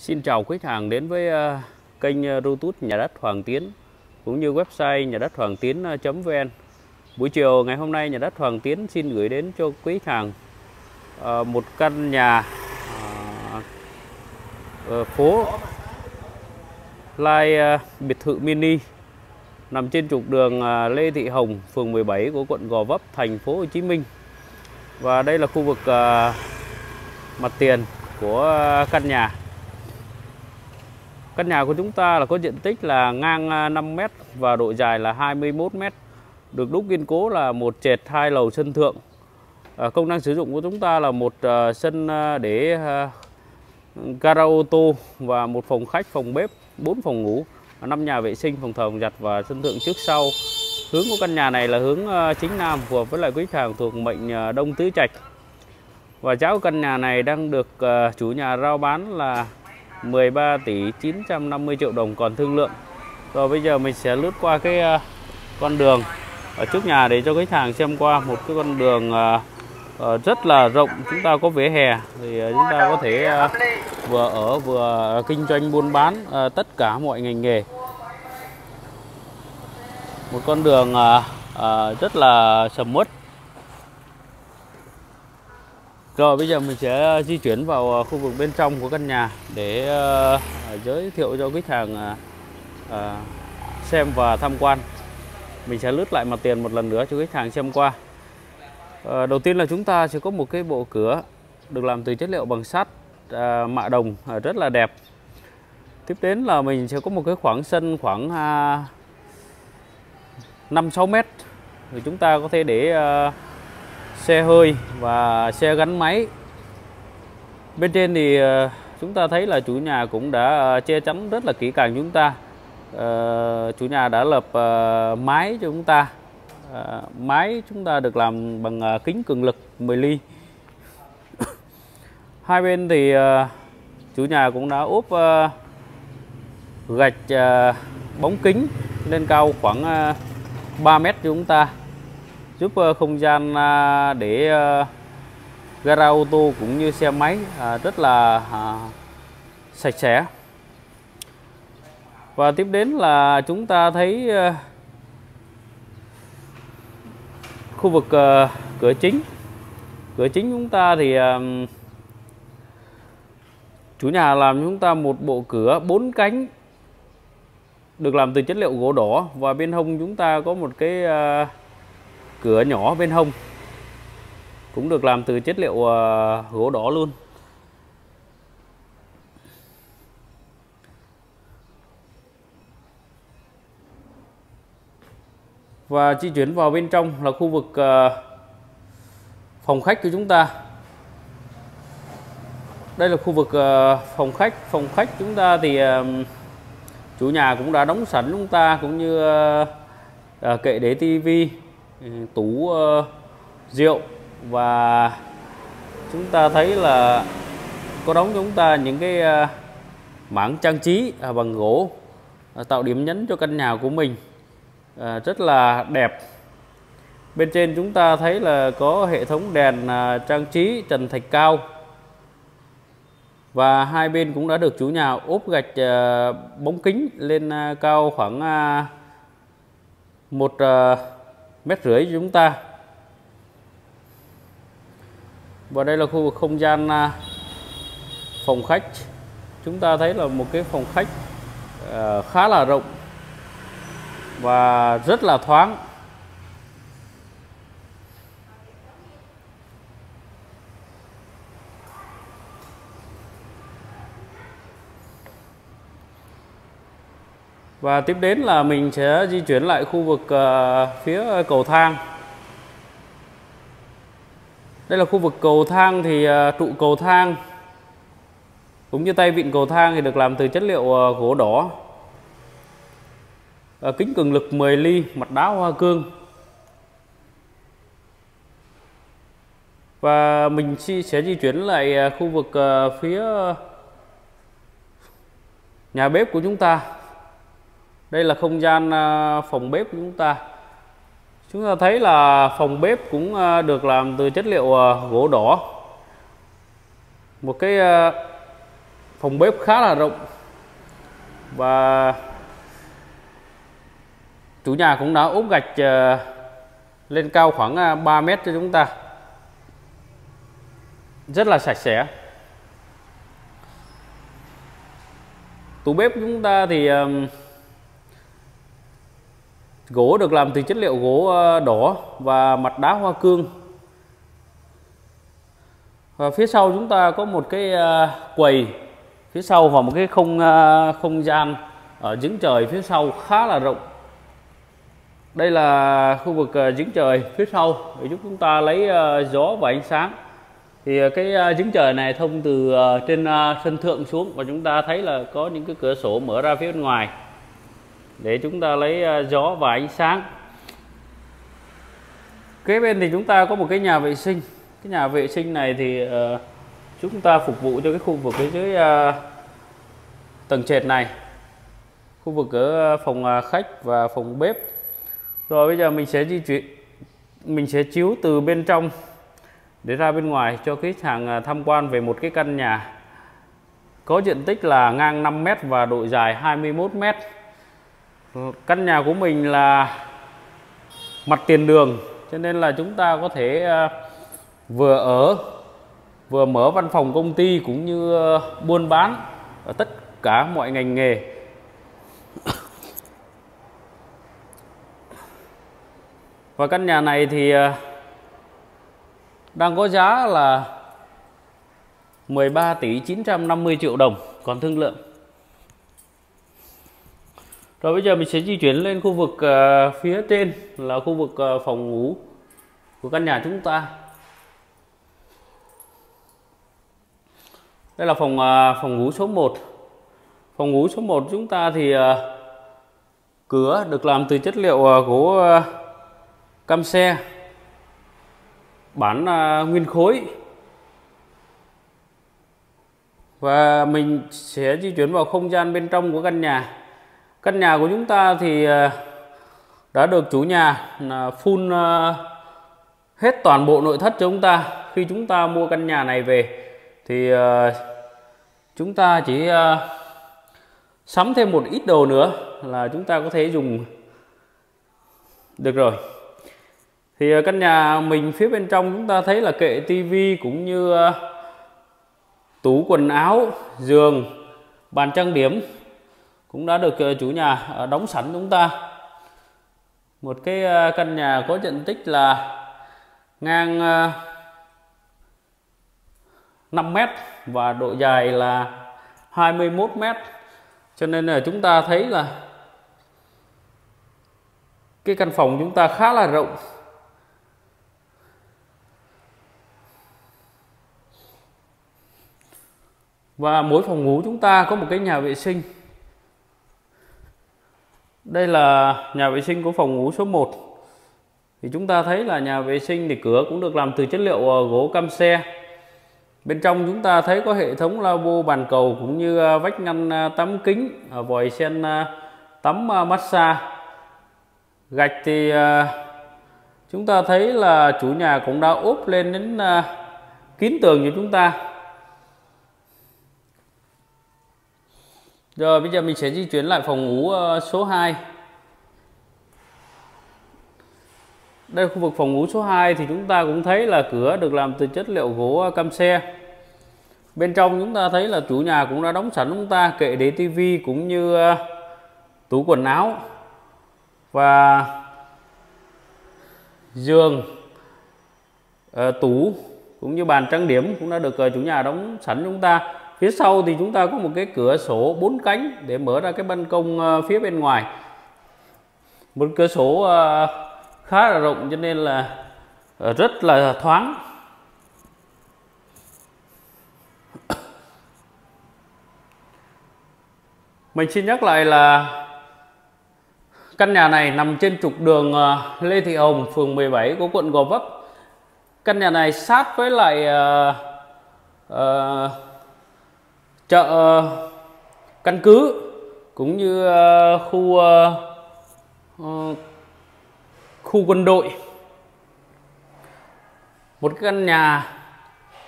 Xin chào khách hàng đến với ờ, kênh ờ, YouTube Nhà đất Hoàng Tiến cũng như website nhà đất hoàng tiến.vn. Ờ, Buổi chiều ngày hôm nay Nhà đất Hoàng Tiến xin gửi đến cho quý khách hàng một căn nhà ở phố Lai biệt thự mini nằm trên trục đường Lê Thị Hồng, phường 17 của quận Gò Vấp, thành phố Hồ Chí Minh. Và đây là khu vực mặt tiền của căn nhà. Căn nhà của chúng ta là có diện tích là ngang à, 5 m và độ dài là 21 m. Được đúc kiên cố là một trệt hai lầu sân thượng. À, công năng sử dụng của chúng ta là một uh, sân uh, để uh, gara ô tô và một phòng khách, phòng bếp, 4 phòng ngủ, 5 nhà vệ sinh, phòng thờ, phòng giặt và sân thượng trước sau. Hướng của căn nhà này là hướng chính nam phù hợp với lại quý khách hàng thuộc mệnh Đông Tứ Trạch. Và giá của căn nhà này đang được chủ nhà rao bán là 13 tỷ 950 triệu đồng còn thương lượng. Rồi bây giờ mình sẽ lướt qua cái uh, con đường ở trước nhà để cho khách hàng xem qua một cái con đường uh, uh, rất là rộng. Chúng ta có vỉa hè thì uh, chúng ta có thể uh, vừa ở vừa kinh doanh buôn bán uh, tất cả mọi ngành nghề. Một con đường uh, uh, rất là sầm uất rồi bây giờ mình sẽ ờ, di chuyển vào ờ, khu vực bên trong của căn nhà để uh, giới thiệu cho khách hàng uh, xem và tham quan. Mình sẽ lướt lại mặt tiền một lần nữa cho khách hàng xem qua. Uh, đầu tiên là chúng ta sẽ có một cái bộ cửa được làm từ chất liệu bằng sắt uh, mạ đồng uh, rất là đẹp. Tiếp đến là mình sẽ có một cái khoảng sân khoảng à, uh, 5-6 mét thì chúng ta có thể để uh, xe hơi và xe gắn máy. Bên trên thì ờ, chúng ta thấy là chủ nhà cũng đã ờ, che chắn rất là kỹ càng chúng ta. Ờ, chủ nhà đã lập mái cho chúng ta. Mái chúng ta được làm bằng kính cường lực 10 ly. Hai bên thì chủ nhà cũng đã ốp gạch bóng kính lên cao khoảng ờ, 3 mét cho chúng ta giúp ờ, không gian à, để ờ, gara ô tô cũng như xe máy à, rất là à, sạch sẽ. Và tiếp đến là chúng ta thấy ờ, khu vực cửa chính. Cửa chính chúng ta thì chủ nhà làm chúng ta một bộ cửa bốn cánh, được làm từ chất liệu gỗ đỏ. Và bên hông chúng ta có một cái cửa nhỏ bên hông. Cũng được làm từ chất liệu ờ, gỗ đỏ luôn. Và di chuyển vào bên trong là khu vực ờ, phòng khách của chúng ta. Đây là khu vực ờ, phòng khách. Phòng khách chúng ta thì chủ nhà cũng đã đóng sẵn chúng ta, cũng như kệ để tivi tủ ờ, rượu và chúng ta thấy là có đóng chúng ta những cái ờ, mảng trang trí à, bằng gỗ à, tạo điểm nhấn cho căn nhà của mình à, rất là đẹp. Bên trên chúng ta thấy là có hệ thống đèn trang trí trần thạch cao và hai bên cũng đã được chủ nhà ốp gạch ờ, bóng kính lên cao khoảng một ờ, mét rưỡi cho chúng ta. Và đây là khu vực không gian à, phòng khách. Chúng ta thấy là một cái phòng khách à, khá là rộng và rất là thoáng. Và tiếp đến là mình sẽ di chuyển lại khu vực ờ, phía cầu thang. Đây là khu vực cầu thang thì ờ, trụ cầu thang cũng như tay vịn cầu thang thì được làm từ chất liệu ờ, gỗ đỏ. Kính cường lực 10 ly, mặt đá hoa cương. Và mình sẽ di chuyển lại khu vực phía nhà bếp của chúng ta. Đây là không gian à, phòng bếp của chúng ta. Chúng ta thấy là phòng bếp cũng à, được làm từ chất liệu à, gỗ đỏ. Một cái phòng bếp khá là rộng và chủ nhà cũng đã ốp gạch lên cao khoảng 3 mét cho chúng ta rất là sạch sẽ tủ bếp chúng ta thì gỗ được làm từ chất liệu gỗ ờ, đỏ và mặt đá hoa cương. Và phía sau chúng ta có một cái ờ, quầy. Phía sau và một cái không ờ, không gian ở giếng trời phía sau khá là rộng. Đây là khu vực giếng trời phía sau. Để giúp chúng ta lấy gió và ánh sáng. Thì cái giếng trời này thông từ trên sân thượng xuống và chúng ta thấy là có những cái cửa sổ mở ra phía bên ngoài để chúng ta lấy à, gió và ánh sáng. Kế bên thì chúng ta có một cái nhà vệ sinh. Cái nhà vệ sinh này thì uh, chúng ta phục vụ cho cái khu vực ở dưới uh, tầng trệt này. Khu vực ở à, phòng khách và phòng bếp. Rồi bây giờ mình sẽ di chuyển mình sẽ chiếu từ bên trong để ra bên ngoài cho khách hàng tham quan về một cái căn nhà. Có diện tích là ngang 5 m và độ dài 21 m Ờ, căn nhà của mình là mặt tiền đường, cho nên là chúng ta có thể ờ, vừa ở, vừa mở văn phòng công ty cũng như ờ, buôn bán ở tất cả mọi ngành nghề. Và căn nhà này thì đang có giá là 13 tỷ 950 triệu đồng, còn thương lượng rồi bây giờ mình sẽ di chuyển lên khu vực uh, phía trên là khu vực uh, phòng ngủ của căn nhà chúng ta. Đây là phòng uh, phòng ngủ số 1. Phòng ngủ số 1 chúng ta thì uh, cửa được làm từ chất liệu uh, gỗ uh, cam xe bản uh, nguyên khối và mình sẽ di chuyển vào không gian bên trong của căn nhà căn nhà của chúng ta thì ờ, đã được chủ nhà ờ, phun ờ, hết toàn bộ nội thất cho chúng ta. Khi chúng ta mua căn nhà này về thì chúng ta chỉ sắm thêm một ít đồ nữa là chúng ta có thể dùng được rồi. Thì căn nhà mình phía bên trong chúng ta thấy là kệ tivi cũng như tủ quần áo, giường, bàn trang điểm cũng đã được ờ, chủ nhà ờ, đóng sẵn chúng ta. Một cái ờ, căn nhà có diện tích là ngang 5 mét và độ dài là 21 mét. Cho nên là chúng ta thấy là cái căn phòng chúng ta khá là rộng. Và mỗi phòng ngủ chúng ta có một cái nhà vệ sinh đây là nhà vệ sinh của phòng ngủ số 1 thì chúng ta thấy là nhà vệ sinh thì cửa cũng được làm từ chất liệu ờ, gỗ cam xe. Bên trong chúng ta thấy có hệ thống lavabo, bàn cầu cũng như ờ, vách ngăn ờ, tắm kính vòi sen tắm massage. Gạch thì chúng ta thấy là chủ nhà cũng đã ốp lên đến kín tường cho chúng ta. Rồi bây giờ mình sẽ di chuyển lại phòng ngủ ờ, số 2 Đây khu vực phòng ngủ số 2 thì chúng ta cũng thấy là cửa được làm từ chất liệu gỗ ờ, cam xe. Bên trong chúng ta thấy là chủ nhà cũng đã đóng sẵn chúng ta kệ để tivi cũng như ờ, tủ quần áo. Và giường, tủ cũng như bàn trang điểm cũng đã được chủ nhà đóng sẵn chúng ta phía sau thì chúng ta có một cái cửa sổ bốn cánh để mở ra cái ban công ờ, phía bên ngoài. Một cửa sổ ờ, khá là rộng cho nên là ờ, rất là thoáng. Mình xin nhắc lại là căn nhà này nằm trên trục đường Lê Thị Hồng phường 17 của quận Gò Vấp. Căn nhà này sát với lại uh, uh, chợ ờ, căn cứ cũng như ờ, khu ờ, khu quân đội. Một căn nhà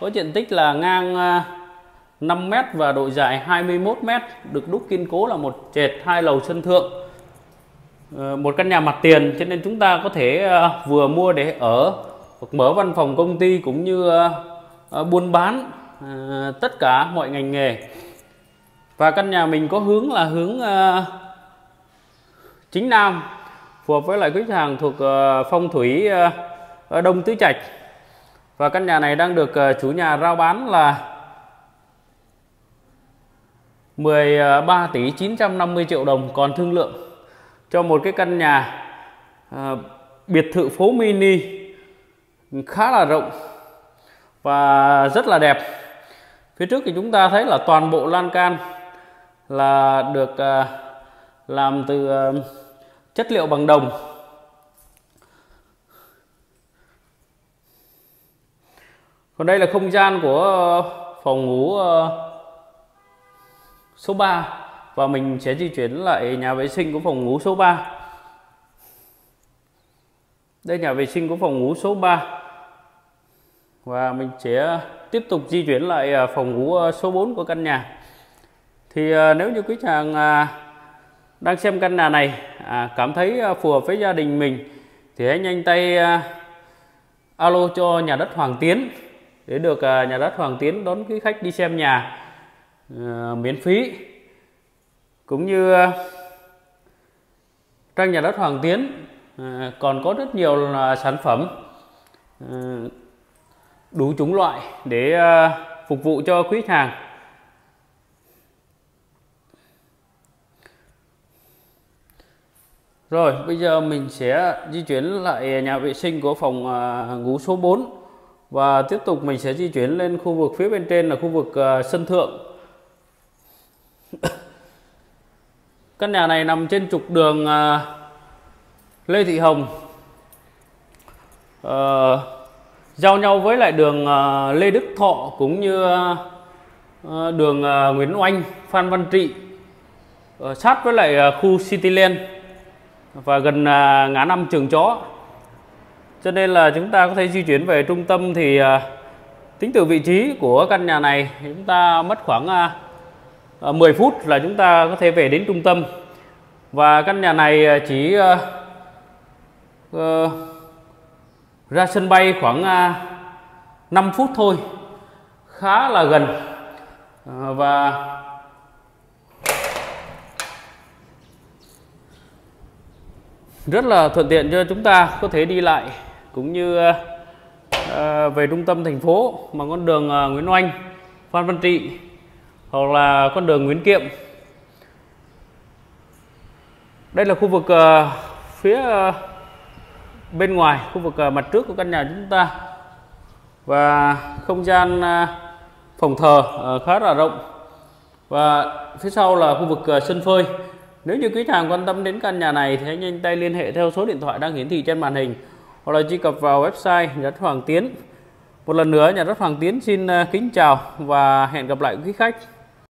có diện tích là ngang 5m và độ dài 21m được đúc kiên cố là một trệt hai lầu sân thượng. Một căn nhà mặt tiền, cho nên chúng ta có thể vừa mua để ở hoặc mở văn phòng công ty cũng như buôn bán. Ờ, tất cả mọi ngành nghề. Và căn nhà mình có hướng là hướng ờ, chính nam, phù hợp với lại khách hàng thuộc ờ, phong thủy đông tứ trạch. Và căn nhà này đang được chủ nhà rao bán là 13 tỷ 950 triệu đồng còn thương lượng cho một cái căn nhà biệt thự phố mini khá là rộng và rất là đẹp phía trước thì chúng ta thấy là toàn bộ lan can là được à, làm từ à, chất liệu bằng đồng. Còn đây là không gian của phòng ngủ à, số 3 và mình sẽ di chuyển lại nhà vệ sinh của phòng ngủ số 3 đây nhà vệ sinh của phòng ngủ số 3 và mình sẽ tiếp tục di chuyển lại à, phòng ngủ à, số 4 của căn nhà. Thì à, nếu như quý chàng đang xem căn nhà này cảm thấy phù hợp với gia đình mình, thì hãy nhanh tay alo cho nhà đất Hoàng Tiến để được nhà đất Hoàng Tiến đón quý khách đi xem nhà miễn phí. Cũng như trang nhà đất Hoàng Tiến còn có rất nhiều là sản phẩm đủ chủng loại để ờ, phục vụ cho quý khách hàng. Rồi, bây giờ mình sẽ di chuyển lại nhà vệ sinh của phòng ờ, ngủ số 4 và tiếp tục mình sẽ di chuyển lên khu vực phía bên trên là khu vực ờ, sân thượng. Căn nhà này nằm trên trục đường Lê Thị Hồng. Uh, Giao nhau với lại đường ờ, Lê Đức Thọ cũng như ờ, đường ờ, Nguyễn Oanh, Phan Văn Trị Sát với lại khu Cityland Và gần ngã năm trường chó. Cho nên là chúng ta có thể di chuyển về trung tâm thì tính từ vị trí của căn nhà này chúng ta mất khoảng 10 phút là chúng ta có thể về đến trung tâm. Và căn nhà này chỉ uh, uh, ra sân bay khoảng à, 5 phút thôi khá là gần. À, và rất là thuận tiện cho chúng ta có thể đi lại cũng như à, về trung tâm thành phố bằng con đường Nguyễn Oanh Phan Văn Trị hoặc là con đường Nguyễn Kiệm. Đây là khu vực phía uh, bên ngoài, khu vực ờ, mặt trước của căn nhà chúng ta. Và không gian ờ, phòng thờ ờ, khá là rộng. Và phía sau là khu vực sân phơi. Nếu như quý hàng quan tâm đến căn nhà này thì hãy nhanh tay liên hệ theo số điện thoại đang hiển thị trên màn hình, hoặc là truy cập vào website nhà đất Hoàng Tiến. Một lần nữa nhà đất Hoàng Tiến xin kính chào và hẹn gặp lại quý khách.